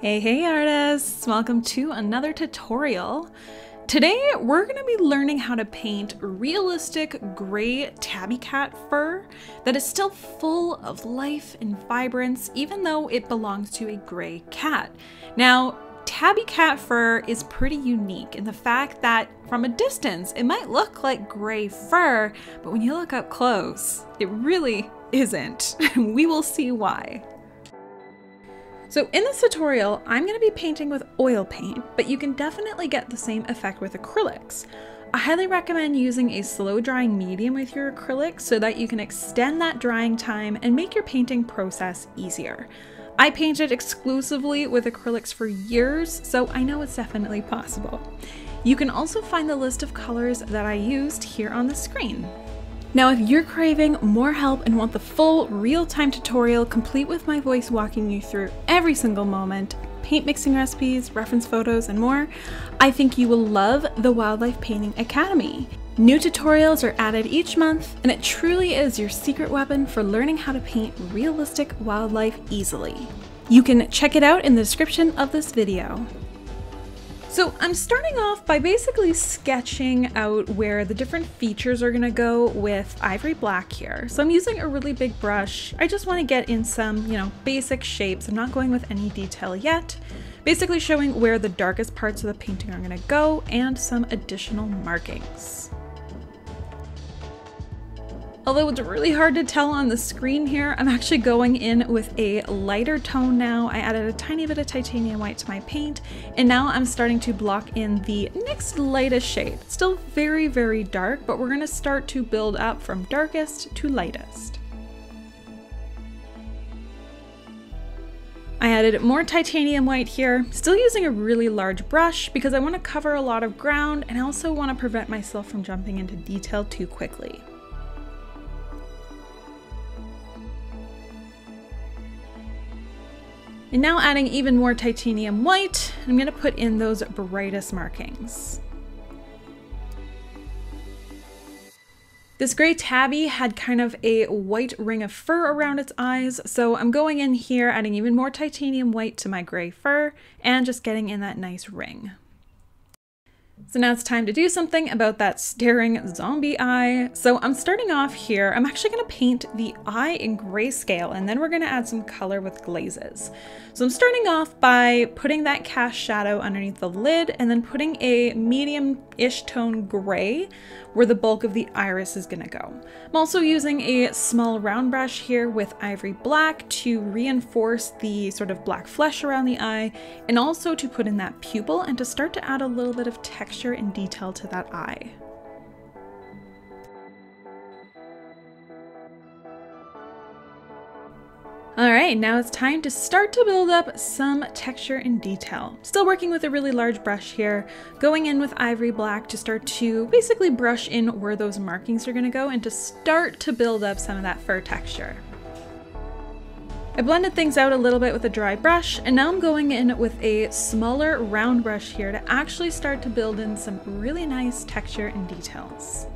Hey, hey artists! Welcome to another tutorial. Today we're going to be learning how to paint realistic gray tabby cat fur that is still full of life and vibrance even though it belongs to a gray cat. Now, tabby cat fur is pretty unique in the fact that from a distance it might look like gray fur, but when you look up close, it really isn't. we will see why. So in this tutorial, I'm going to be painting with oil paint, but you can definitely get the same effect with acrylics. I highly recommend using a slow drying medium with your acrylics so that you can extend that drying time and make your painting process easier. I painted exclusively with acrylics for years, so I know it's definitely possible. You can also find the list of colors that I used here on the screen. Now, if you're craving more help and want the full real-time tutorial complete with my voice walking you through every single moment, paint mixing recipes, reference photos, and more, I think you will love the Wildlife Painting Academy. New tutorials are added each month, and it truly is your secret weapon for learning how to paint realistic wildlife easily. You can check it out in the description of this video. So I'm starting off by basically sketching out where the different features are gonna go with ivory black here. So I'm using a really big brush. I just wanna get in some, you know, basic shapes. I'm not going with any detail yet. Basically showing where the darkest parts of the painting are gonna go and some additional markings. Although it's really hard to tell on the screen here, I'm actually going in with a lighter tone now. I added a tiny bit of titanium white to my paint, and now I'm starting to block in the next lightest shade. Still very, very dark, but we're gonna start to build up from darkest to lightest. I added more titanium white here, still using a really large brush because I want to cover a lot of ground and I also want to prevent myself from jumping into detail too quickly. And now adding even more titanium white, I'm going to put in those brightest markings. This gray tabby had kind of a white ring of fur around its eyes, so I'm going in here adding even more titanium white to my gray fur and just getting in that nice ring. So now it's time to do something about that staring zombie eye. So I'm starting off here. I'm actually going to paint the eye in grayscale and then we're going to add some color with glazes. So I'm starting off by putting that cast shadow underneath the lid and then putting a medium-ish tone gray where the bulk of the iris is going to go. I'm also using a small round brush here with ivory black to reinforce the sort of black flesh around the eye and also to put in that pupil and to start to add a little bit of texture and detail to that eye. Alright, now it's time to start to build up some texture and detail. Still working with a really large brush here, going in with ivory black to start to basically brush in where those markings are going to go and to start to build up some of that fur texture. I blended things out a little bit with a dry brush, and now I'm going in with a smaller round brush here to actually start to build in some really nice texture and details.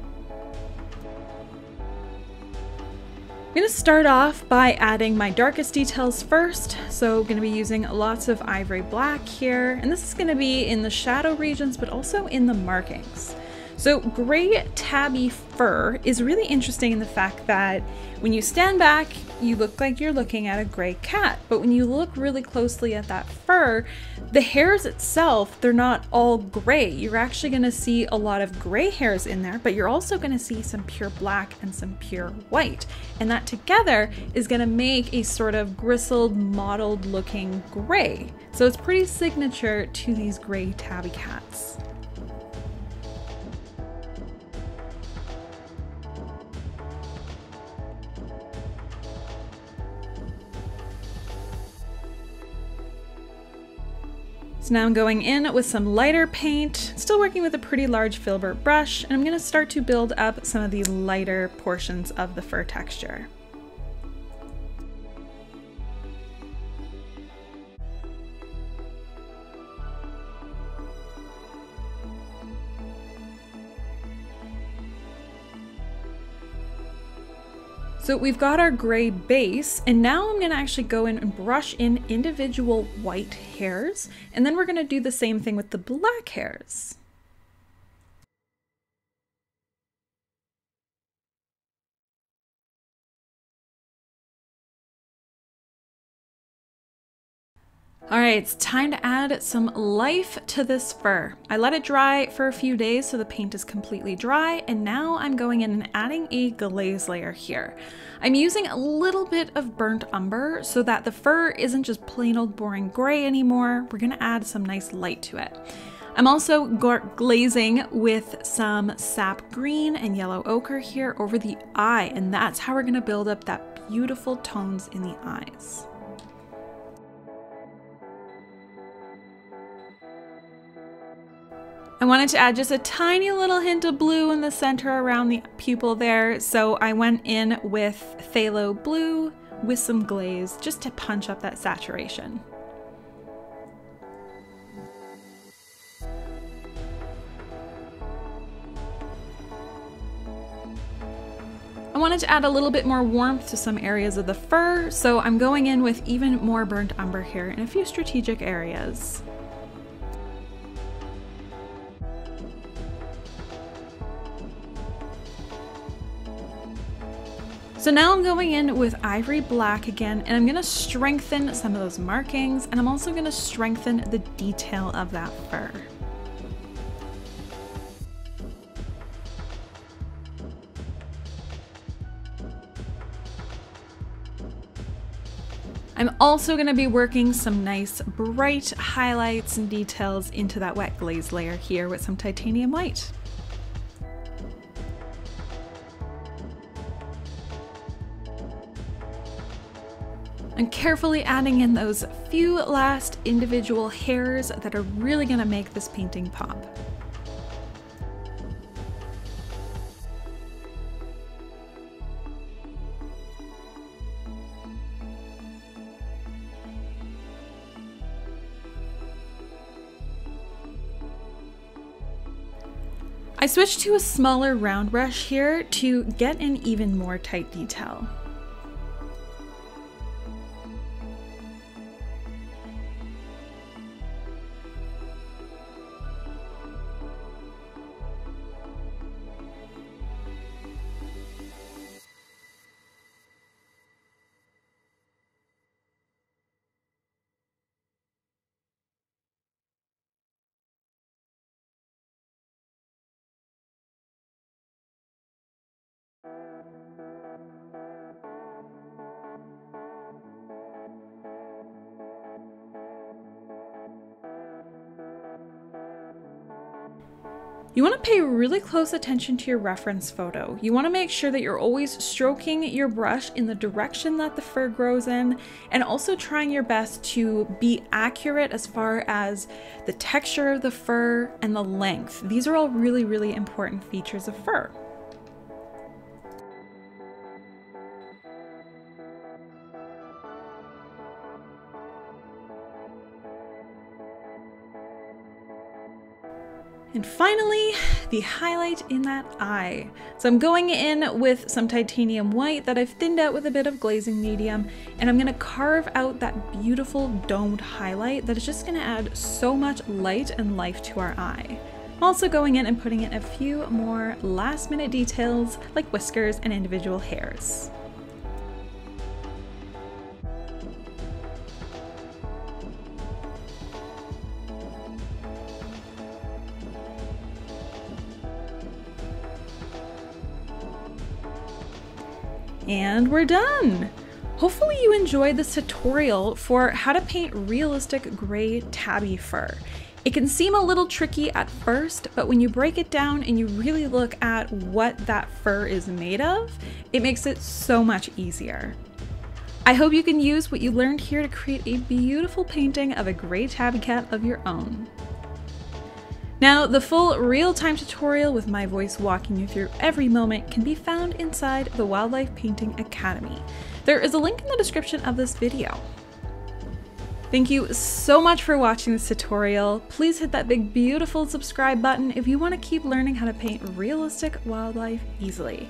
I'm going to start off by adding my darkest details first. So I'm going to be using lots of ivory black here. And this is going to be in the shadow regions, but also in the markings. So gray tabby fur is really interesting in the fact that when you stand back, you look like you're looking at a gray cat. But when you look really closely at that fur, the hairs itself, they're not all gray. You're actually gonna see a lot of gray hairs in there, but you're also gonna see some pure black and some pure white. And that together is gonna make a sort of gristled, mottled looking gray. So it's pretty signature to these gray tabby cats. So now I'm going in with some lighter paint, still working with a pretty large filbert brush, and I'm going to start to build up some of the lighter portions of the fur texture. So we've got our gray base, and now I'm gonna actually go in and brush in individual white hairs, and then we're gonna do the same thing with the black hairs. All right, it's time to add some life to this fur. I let it dry for a few days so the paint is completely dry, and now I'm going in and adding a glaze layer here. I'm using a little bit of burnt umber so that the fur isn't just plain old boring gray anymore. We're gonna add some nice light to it. I'm also glazing with some sap green and yellow ochre here over the eye, and that's how we're gonna build up that beautiful tones in the eyes. I wanted to add just a tiny little hint of blue in the center around the pupil there, so I went in with Phthalo Blue with some glaze just to punch up that saturation. I wanted to add a little bit more warmth to some areas of the fur, so I'm going in with even more burnt umber here in a few strategic areas. So now I'm going in with Ivory Black again, and I'm gonna strengthen some of those markings, and I'm also gonna strengthen the detail of that fur. I'm also going to be working some nice bright highlights and details into that wet glaze layer here with some titanium white. Carefully adding in those few last individual hairs that are really gonna make this painting pop. I switched to a smaller round brush here to get an even more tight detail. You want to pay really close attention to your reference photo. You want to make sure that you're always stroking your brush in the direction that the fur grows in and also trying your best to be accurate as far as the texture of the fur and the length. These are all really, really important features of fur. And finally, the highlight in that eye. So I'm going in with some titanium white that I've thinned out with a bit of glazing medium, and I'm gonna carve out that beautiful domed highlight that is just gonna add so much light and life to our eye. I'm also going in and putting in a few more last minute details like whiskers and individual hairs. And we're done! Hopefully you enjoyed this tutorial for how to paint realistic gray tabby fur. It can seem a little tricky at first, but when you break it down and you really look at what that fur is made of, it makes it so much easier. I hope you can use what you learned here to create a beautiful painting of a gray tabby cat of your own. Now, the full real-time tutorial with my voice walking you through every moment can be found inside the Wildlife Painting Academy. There is a link in the description of this video. Thank you so much for watching this tutorial. Please hit that big beautiful subscribe button if you want to keep learning how to paint realistic wildlife easily.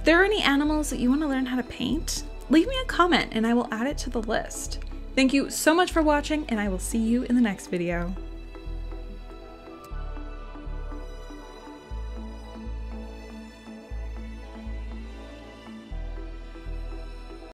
If there are any animals that you want to learn how to paint, leave me a comment and I will add it to the list. Thank you so much for watching and I will see you in the next video.